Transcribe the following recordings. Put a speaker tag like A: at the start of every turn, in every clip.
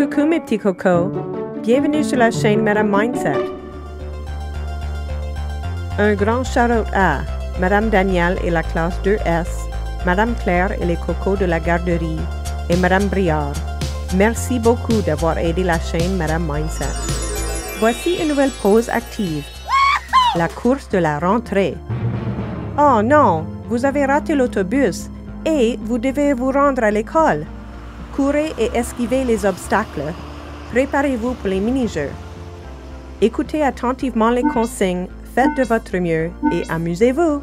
A: Coucou mes petits cocos, bienvenue sur la chaîne Madame Mindset. Un grand shout-out à Madame Danielle et la classe 2S, Madame Claire et les cocos de la garderie, et Madame Briard. Merci beaucoup d'avoir aidé la chaîne Madame Mindset. Voici une nouvelle pause active. La course de la rentrée. Oh non, vous avez raté l'autobus et vous devez vous rendre à l'école. Courez et esquivez les obstacles. Préparez-vous pour les mini-jeux. Écoutez attentivement les consignes, faites de votre mieux et amusez-vous.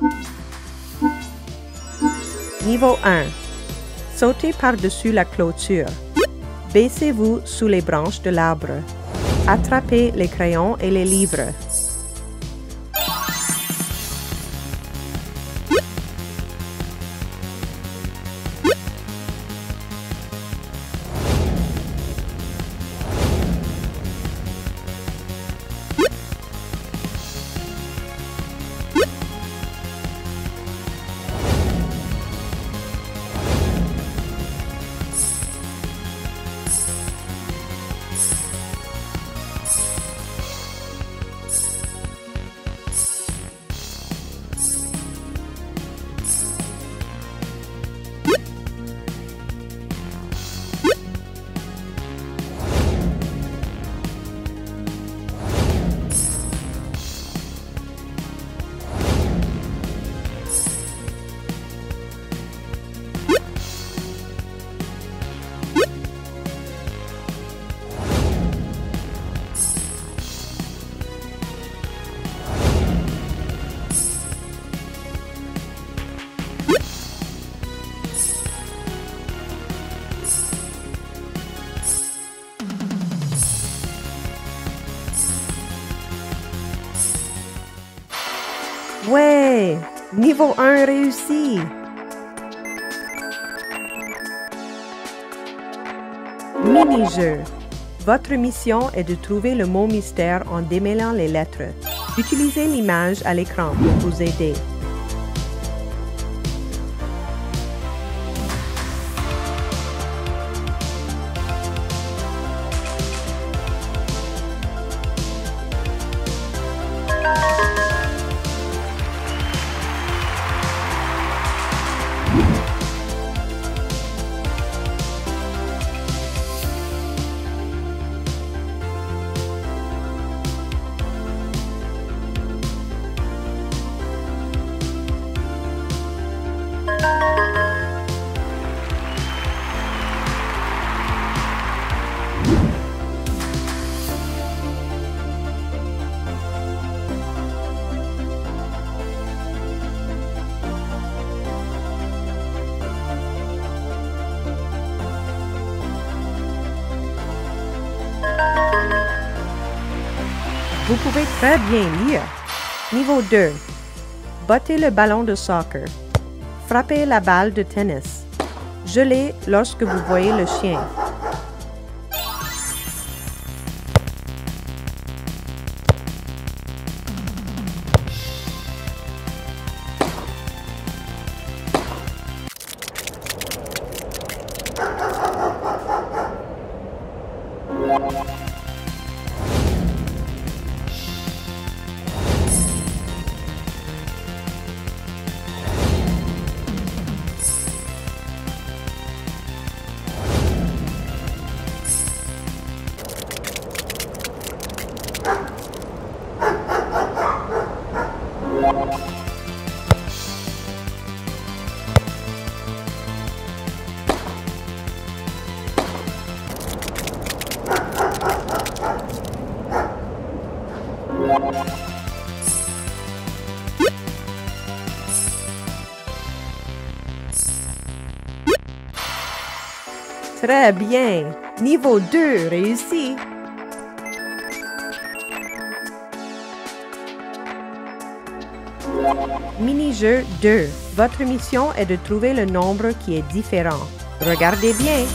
A: Niveau 1. Sautez par-dessus la clôture. Baissez-vous sous les branches de l'arbre. Attrapez les crayons et les livres. Ouais, niveau 1 réussi. Mini-jeu. Votre mission est de trouver le mot mystère en démêlant les lettres. Utilisez l'image à l'écran pour vous aider. Vous pouvez très bien lire. Niveau 2. Battez le ballon de soccer. Frappez la balle de tennis. Gelez lorsque vous voyez le chien. Très bien. Niveau 2 réussi. Mini-jeu 2. Votre mission est de trouver le nombre qui est différent. Regardez bien.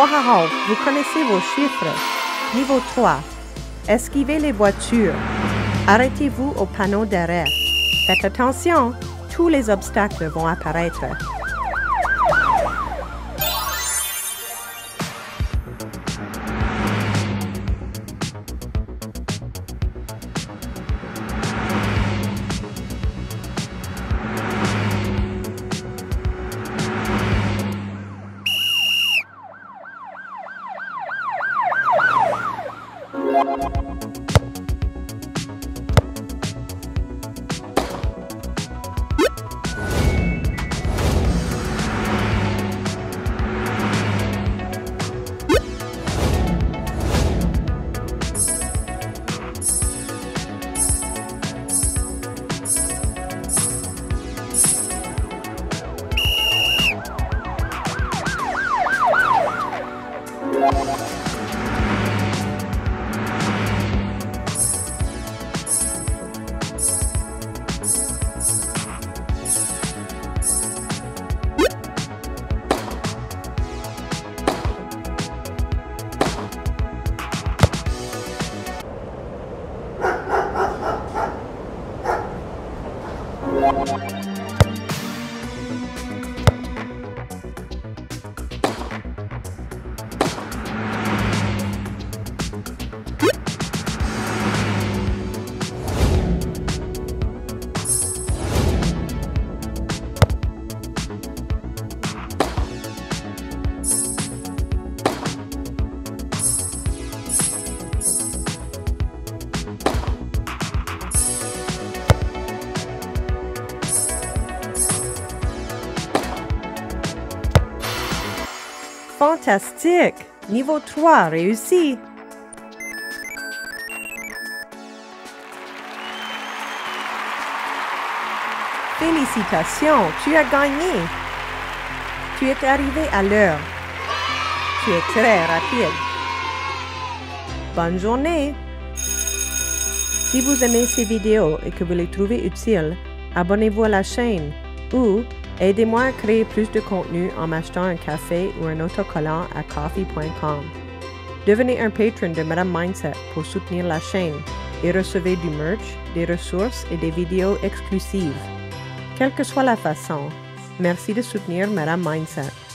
A: Vous connaissez vos chiffres. Niveau 3. Esquivez les voitures. Arrêtez-vous au panneau d'arrêt. Faites attention, tous les obstacles vont apparaître. Fantastique! Niveau 3 réussi! Félicitations, tu as gagné! Tu es arrivé à l'heure. Tu es très rapide. Bonne journée! Si vous aimez ces vidéos et que vous les trouvez utiles, abonnez-vous à la chaîne ou Aidez-moi à créer plus de contenu en m'achetant un café ou un autocollant à coffee.com. Devenez un patron de Madame Mindset pour soutenir la chaîne et recevez du merch, des ressources et des vidéos exclusives. Quelle que soit la façon, merci de soutenir Madame Mindset.